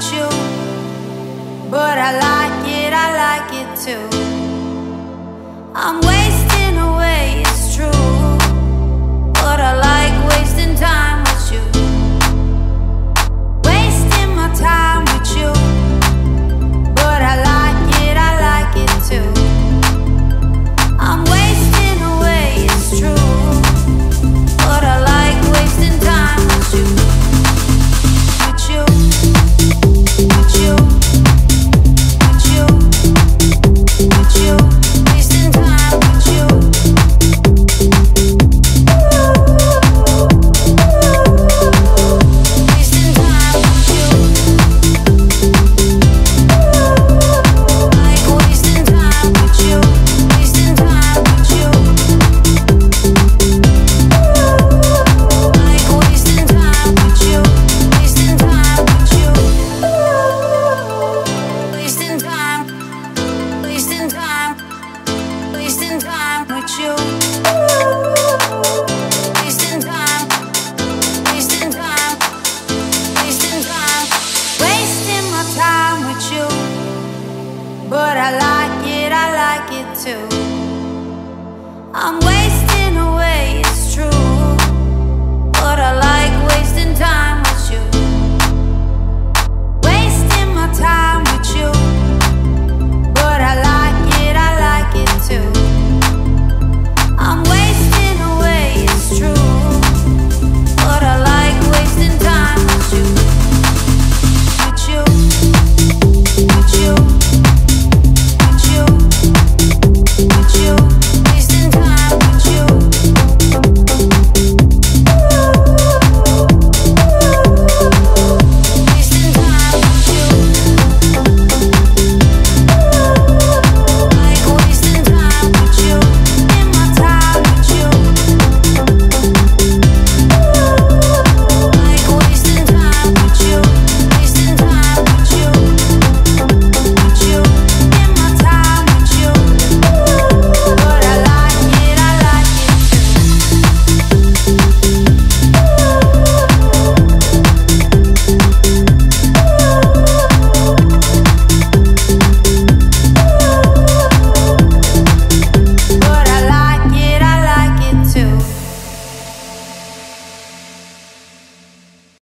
suit you, but I like it, I like it too. I'm waiting. it too. I'm